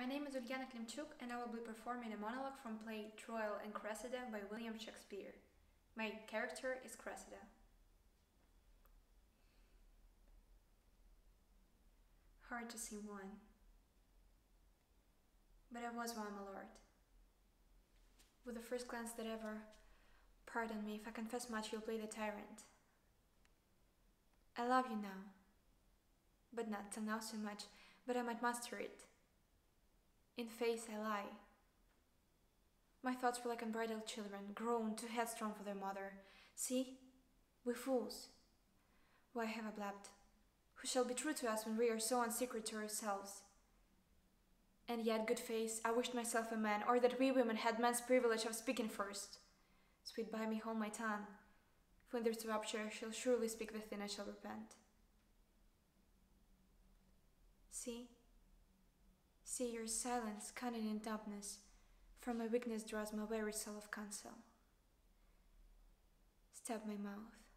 my name is Ulyana Klimchuk and I will be performing a monologue from play Troilus and Cressida by William Shakespeare. My character is Cressida. Hard to see one. But I was won, my lord. With the first glance that ever, pardon me if I confess much, you'll play the tyrant. I love you now, but not till now so much, but I might master it. In face I lie. My thoughts were like unbridled children, grown too headstrong for their mother. See, we fools. Why have I blabbed? Who shall be true to us when we are so unsecret to ourselves? And yet, good face, I wished myself a man, or that we women had man's privilege of speaking first. Sweet by me, hold my tongue. When there's rupture, I shall surely speak the thing I shall repent. See, see your silence, cunning and dumbness, from my weakness draws my very soul of counsel. Stop my mouth.